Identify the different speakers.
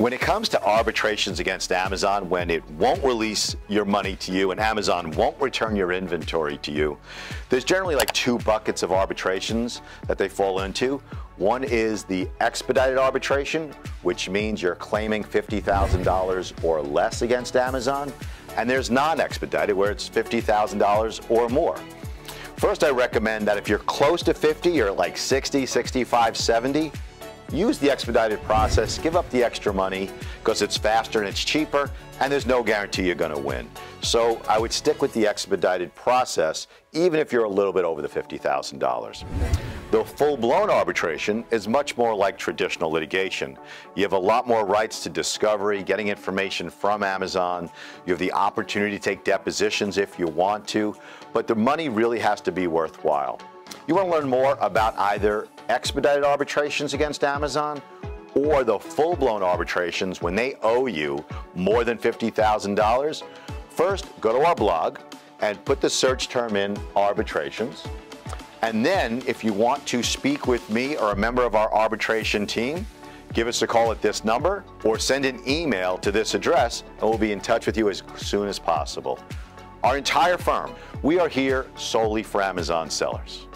Speaker 1: When it comes to arbitrations against Amazon, when it won't release your money to you and Amazon won't return your inventory to you, there's generally like two buckets of arbitrations that they fall into. One is the expedited arbitration, which means you're claiming $50,000 or less against Amazon. And there's non-expedited, where it's $50,000 or more. First, I recommend that if you're close to 50, you're like 60, 65, 70, use the expedited process, give up the extra money because it's faster and it's cheaper, and there's no guarantee you're going to win. So I would stick with the expedited process, even if you're a little bit over the $50,000. The full-blown arbitration is much more like traditional litigation. You have a lot more rights to discovery, getting information from Amazon. You have the opportunity to take depositions if you want to, but the money really has to be worthwhile. You want to learn more about either expedited arbitrations against Amazon or the full-blown arbitrations when they owe you more than $50,000, first go to our blog and put the search term in arbitrations. And then if you want to speak with me or a member of our arbitration team, give us a call at this number or send an email to this address and we'll be in touch with you as soon as possible. Our entire firm, we are here solely for Amazon sellers.